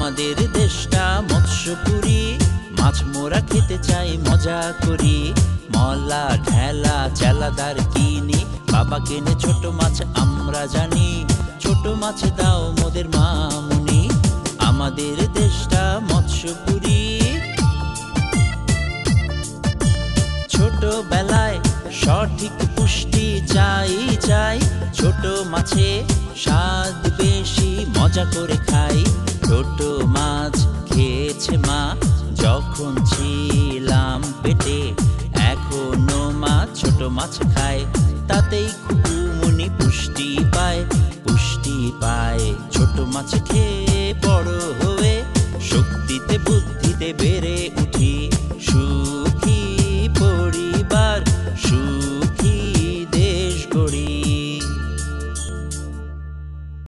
আমাদের দেশটা মৎস্যপুরী মাছ মোরা খেতে চাই, মজা করি। মলা, ঢেলা, চেলাদার কিনি। বাবা কেনে ছোট মাছ, আমরা জানি। ছোট মাছ দাও মোদের মামুনি। আমাদের দেশটা মৎস্যপুরী ছোটবেলায় সঠিক পুষ্টি চাই চাই। ছোট মাছে স্বাদ বেশি, মজা করে খাই। ছোট মাছ খেয়েছে মা। যখন ছিলাম পেটে, এখনও মা ছোট মাছ খায়। তাতেই খুকুমনি পুষ্টি পায়। পুষ্টি পায় ছোট মাছ খেয়ে বড় হয়ে। শক্তিতে বুদ্ধিতে বেড়ে উঠি।